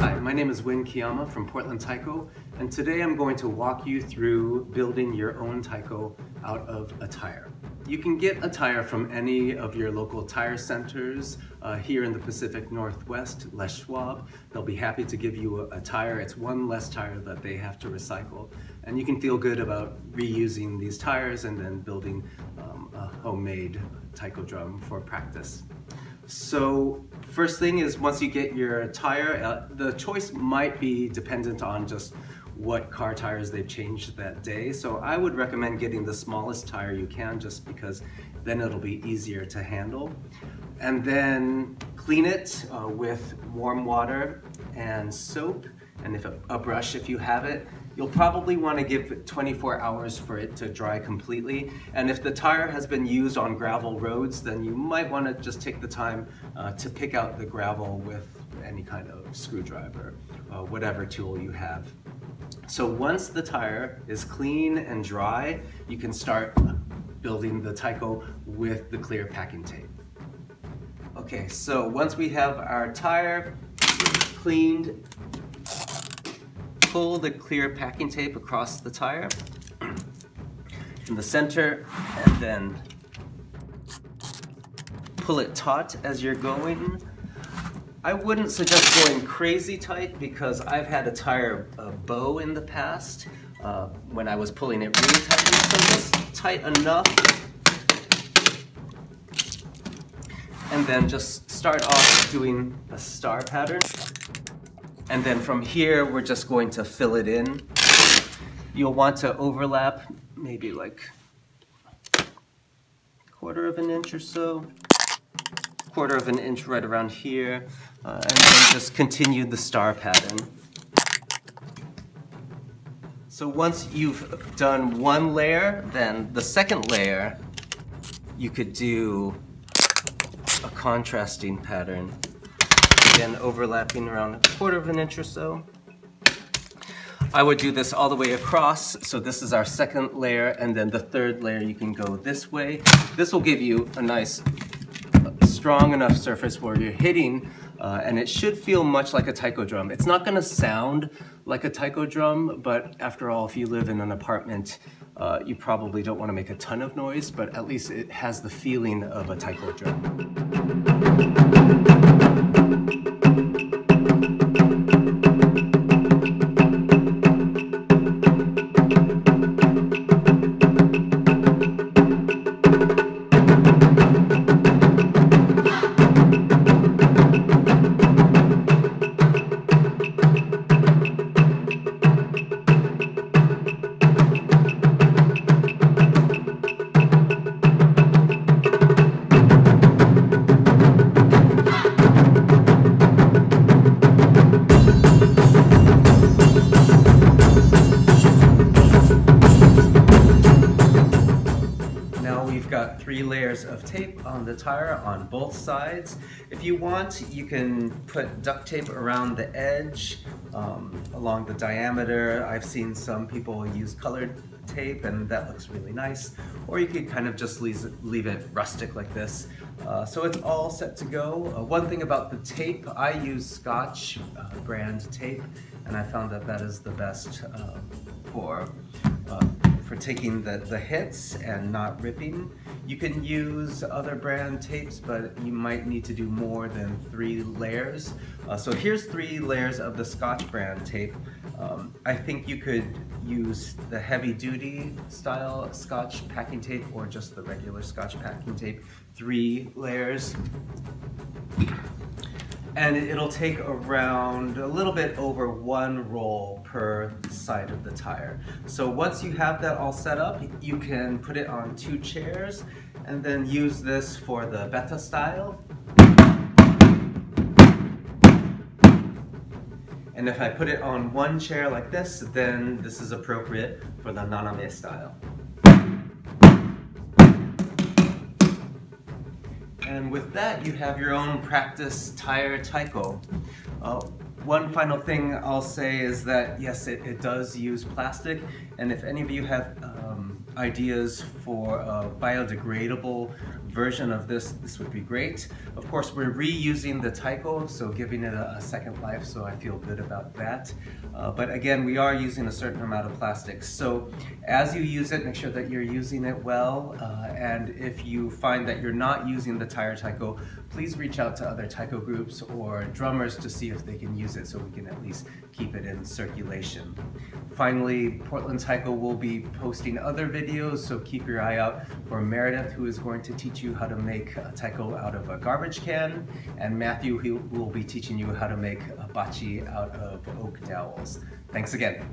Hi, my name is Wynn Kiyama from Portland Taiko, and today I'm going to walk you through building your own taiko out of a tire. You can get a tire from any of your local tire centers uh, here in the Pacific Northwest, Les Schwab. They'll be happy to give you a, a tire. It's one less tire that they have to recycle. And you can feel good about reusing these tires and then building um, a homemade taiko drum for practice. So first thing is once you get your tire, uh, the choice might be dependent on just what car tires they've changed that day. So I would recommend getting the smallest tire you can just because then it'll be easier to handle. And then clean it uh, with warm water and soap and if a, a brush if you have it. You'll probably want to give it 24 hours for it to dry completely. And if the tire has been used on gravel roads, then you might want to just take the time uh, to pick out the gravel with any kind of screwdriver, uh, whatever tool you have. So once the tire is clean and dry, you can start building the taiko with the clear packing tape. Okay, so once we have our tire cleaned pull the clear packing tape across the tire in the center and then pull it taut as you're going. I wouldn't suggest going crazy tight because I've had a tire bow in the past uh, when I was pulling it really tight. So just tight enough and then just start off doing a star pattern. And then from here, we're just going to fill it in. You'll want to overlap maybe like quarter of an inch or so, quarter of an inch right around here, uh, and then just continue the star pattern. So once you've done one layer, then the second layer, you could do a contrasting pattern. Again, overlapping around a quarter of an inch or so. I would do this all the way across. So this is our second layer, and then the third layer you can go this way. This will give you a nice, strong enough surface where you're hitting, uh, and it should feel much like a taiko drum. It's not gonna sound like a taiko drum, but after all, if you live in an apartment, uh, you probably don't wanna make a ton of noise, but at least it has the feeling of a taiko drum. Three layers of tape on the tire on both sides. If you want, you can put duct tape around the edge, um, along the diameter. I've seen some people use colored tape and that looks really nice. Or you could kind of just leave, leave it rustic like this. Uh, so it's all set to go. Uh, one thing about the tape, I use Scotch uh, brand tape and I found that that is the best uh, for uh, for taking the, the hits and not ripping. You can use other brand tapes, but you might need to do more than three layers. Uh, so here's three layers of the Scotch brand tape. Um, I think you could use the heavy duty style Scotch packing tape or just the regular Scotch packing tape, three layers and it'll take around a little bit over one roll per side of the tire. So once you have that all set up, you can put it on two chairs and then use this for the beta style. And if I put it on one chair like this, then this is appropriate for the naname style. And with that, you have your own practice tire taiko. Uh, one final thing I'll say is that yes, it, it does use plastic, and if any of you have um, ideas for a biodegradable version of this, this would be great. Of course, we're reusing the taiko, so giving it a, a second life, so I feel good about that. Uh, but again, we are using a certain amount of plastic. So as you use it, make sure that you're using it well. Uh, and if you find that you're not using the Tire taiko, please reach out to other taiko groups or drummers to see if they can use it so we can at least keep it in circulation. Finally, Portland Taiko will be posting other videos, so keep your eye out for Meredith, who is going to teach you how to make a Tyco out of a garbage can, and Matthew, who will be teaching you how to make a bachi out of oak dowels. Thanks again.